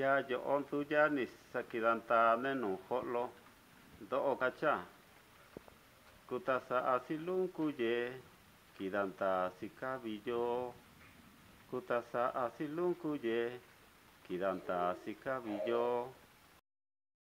ya yo on tu ya ni sakidanta nenu holo do okacha kutasa asilun kuye kidanta sikabillo kutasa asilun kuye kidanta sikabillo